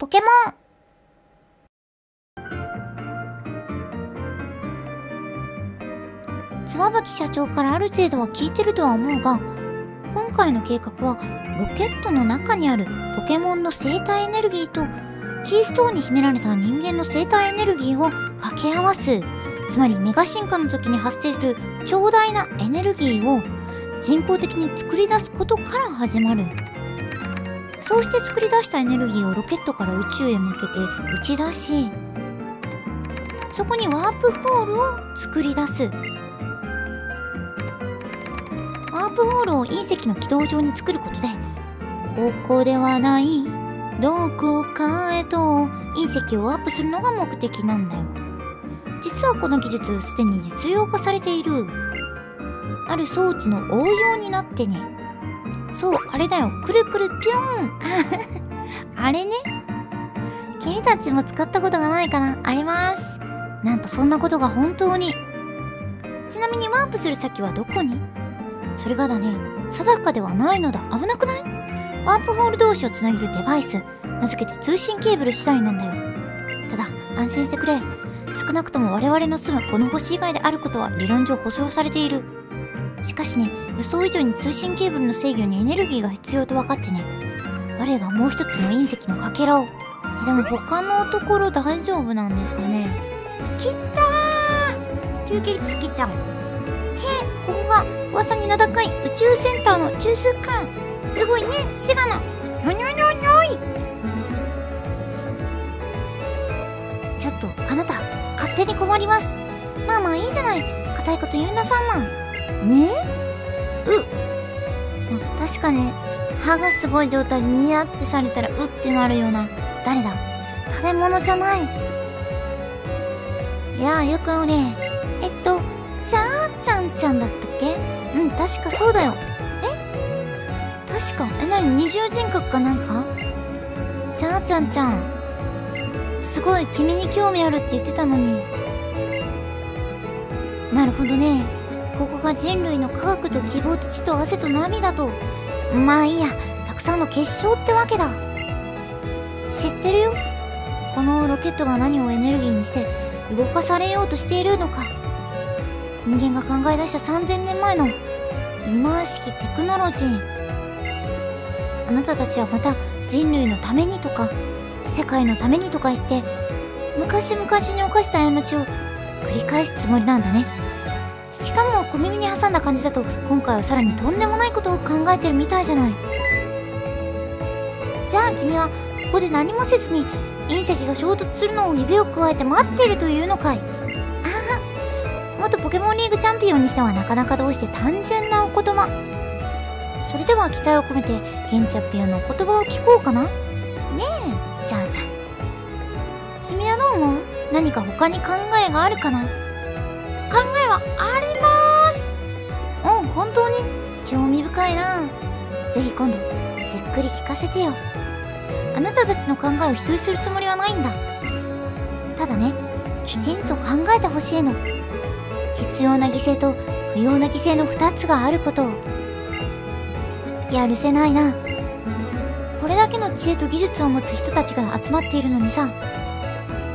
ポケモン。妻夫木社長からある程度は聞いてるとは思うが今回の計画はロケットの中にあるポケモンの生体エネルギーとキーストーンに秘められた人間の生体エネルギーを掛け合わすつまりメガ進化の時に発生する長大なエネルギーを人工的に作り出すことから始まる。そうして作り出したエネルギーをロケットから宇宙へ向けて打ち出しそこにワープホールを作り出す。ワープホールを隕石の軌道上に作ることでここではないどこかへと隕石をワープするのが目的なんだよ。実はこの技術すでに実用化されている。ある装置の応用になってね。そうあれだよ。くるくるピョンあれね。君たちも使ったことがないかな。あります。なんとそんなことが本当に。ちなみにワープする先はどこに？それがだね。定かではないのだ。危なくない？ワープホール同士をつなげるデバイス。名付けて通信ケーブル次第なんだよ。ただ安心してくれ。少なくとも我々の住むこの星以外であることは理論上保証されている。しかしね予想以上に通信ケーブルの制御にエネルギーが必要と分かってね。我がもう一つの隕石のかけらを。でも他のところ大丈夫なんですかね。きったー。吸血鬼ちゃんへえここが噂に名高い宇宙センターの中枢間すごいねシガナ。にょにょにょにょい。ちょっとあなた勝手に困ります。まあまあいいんじゃない。硬いこと言うんなさんなね？う確かね歯がすごい状態でニヤってされたらうってなるような誰だ？食べ物じゃない。いやよく会うね。えっとちゃーちゃんちゃんだったっけ？うん確かそうだよ。え？確か。えなに二重人格かなんか？ちゃーちゃんちゃん。すごい君に興味あるって言ってたのに。なるほどねここが人類の科学と希望と血と汗と涙と。まあいいやたくさんの結晶ってわけだ。知ってるよ。このロケットが何をエネルギーにして動かされようとしているのか。人間が考え出した3000年前の今式テクノロジー。あなたたちはまた人類のためにとか世界のためにとか言って昔々に犯した過ちを繰り返すつもりなんだね。しかも小耳に挟んだ感じだと今回はさらにとんでもないことを考えてるみたいじゃない。じゃあ君はここで何もせずに隕石が衝突するのを指をくわえて待っているというのかい。ああ。元ポケモンリーグチャンピオンにしてはなかなかどうして単純なお言葉。それでは期待を込めて現チャンピオンのお言葉を聞こうかな。ねえ。じゃあじゃあ。君はどう思う？何か他に考えがあるかな？考えはあります。お本当に？興味深いな。ぜひ今度じっくり聞かせてよ。あなたたちの考えを否定するつもりはないんだ。ただねきちんと考えてほしいの。必要な犠牲と不要な犠牲の2つがあることを。やるせないな。これだけの知恵と技術を持つ人たちが集まっているのにさ。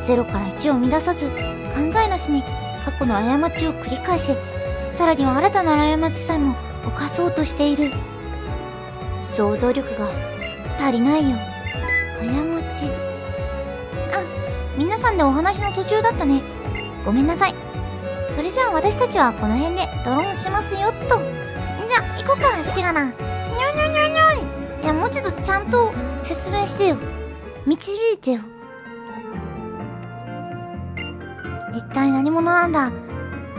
0から1を生み出さず考えなしに過去の過ちを繰り返しさらには新たな過ちさえも犯そうとしている。想像力が足りないよ。過ち。あ皆さんでお話の途中だったね。ごめんなさい。それじゃあ私たちはこの辺でドローンしますよっと。じゃあ行こうかシガナ。にょにょにょにょいいやもうちょっとちゃんと説明してよ。導いてよ。一体何者なんだ？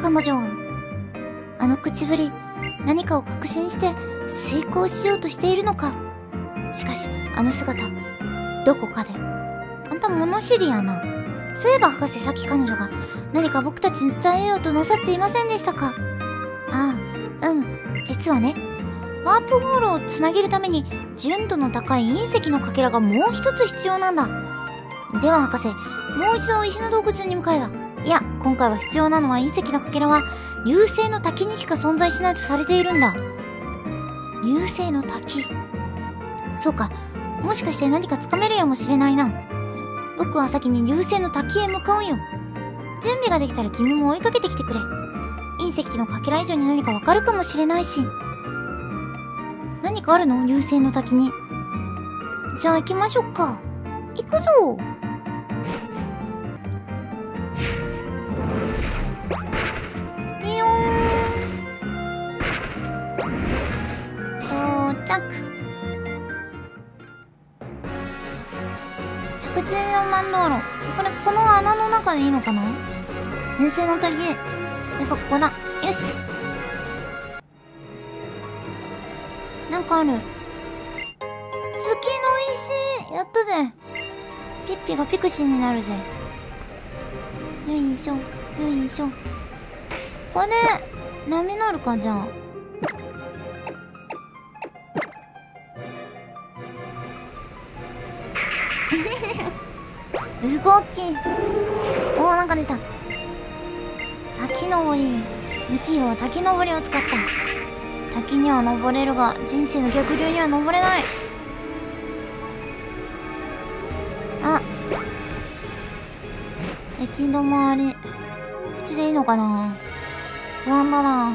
彼女は。あの口ぶり何かを確信して遂行しようとしているのか？しかしあの姿どこかで。あんた物知りやな。そういえば博士さっき彼女が何か僕たちに伝えようとなさっていませんでしたか？ああうん実はね。ワープホールをつなげるために純度の高い隕石のかけらがもう一つ必要なんだ。では博士もう一度石の洞窟に向かえば。いや今回は必要なのは隕石のかけらは流星の滝にしか存在しないとされているんだ。流星の滝。そうか。もしかして何かつかめるやもしれないな。僕は先に流星の滝へ向かうよ。準備ができたら君も追いかけてきてくれ。隕石のかけら以上に何かわかるかもしれないし。何かあるの？流星の滝に。じゃあ行きましょうか。行くぞ。到着。114万道路。これこの穴の中でいいのかな？流星の滝やっぱここだ。よし。なんかある。月の石。やったぜ。ピッピがピクシーになるぜ。よいしょ。よいしょ。ここで波乗るかじゃあ。動き。おおなんか出た。滝登り。ミキロは滝登りを使った。滝には登れるが人生の逆流には登れない。あ。駅止まり。こっちでいいのかな。不安だな。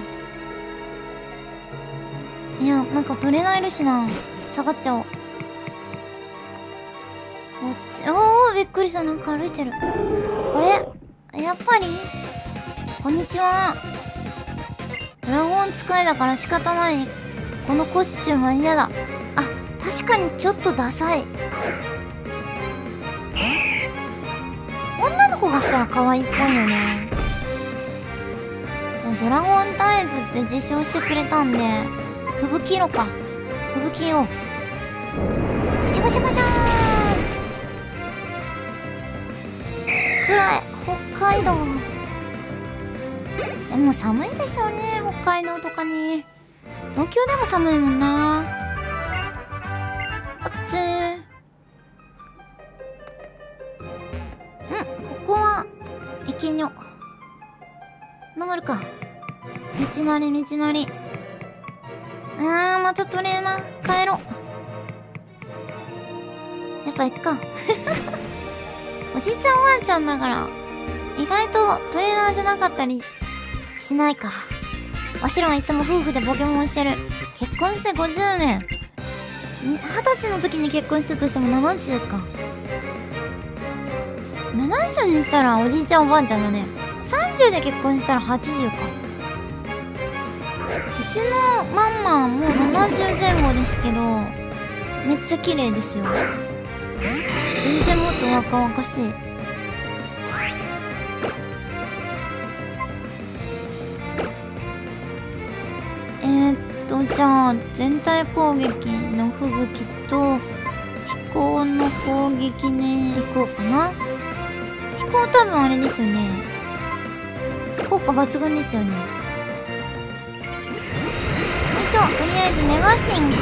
いやなんか取れないるしな。下がっちゃおう。っちおおびっくりした。なんか歩いてる。これやっぱりこんにちは。ドラゴン使いだから仕方ない。このコスチュームは嫌だ。あ確かにちょっとダサい。女の子がしたら可愛いっぽいよね。ドラゴンタイプって自称してくれたんで吹雪色か。吹雪よバシャバシャバシャー寒いでしょうね北海道とかに。東京でも寒いもんな。あっつーんここは池にょ。登るか。道のり道のり。あーまたトレーナー帰ろう。やっぱ行くか。おじいちゃんおばあちゃんだから意外とトレーナーじゃなかったりしないか。わしらはいつも夫婦でポケモンしてる。結婚して50年。二十歳の時に結婚したとしても70か。70にしたらおじいちゃんおばあちゃんだね。30で結婚したら80か。うちのマンマもう70前後ですけどめっちゃ綺麗ですよ。全然もっと若々しい。え、っとじゃあ全体攻撃の吹雪と飛行の攻撃に行こうかな？飛行多分あれですよね。効果抜群ですよね。よいしょとりあえずメガシンか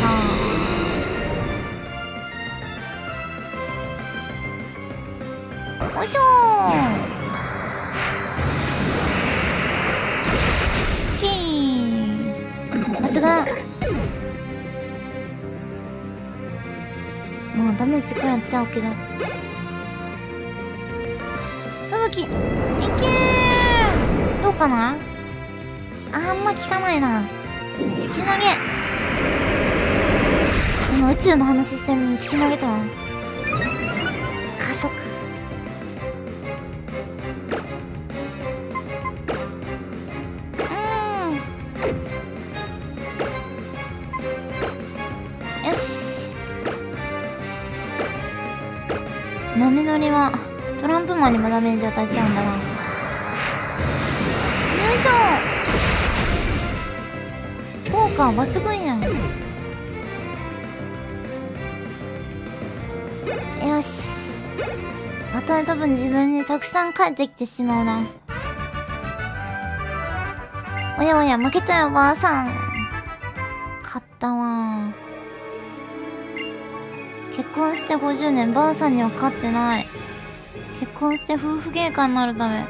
よいしょつがもうダメージ食らっちゃうけど。吹雪いけー。どうかな？あんま効かないな。突き投げ。今宇宙の話してるのに突き投げたわ波乗りはトランプマンにもダメージ与えちゃうんだな。よいしょ。効果抜群やん。よし。与えた分自分にたくさん返ってきてしまうな。おやおや負けたよばあさん。勝ったわ。結婚して50年ばあさんには勝ってない。結婚して夫婦喧嘩になるため。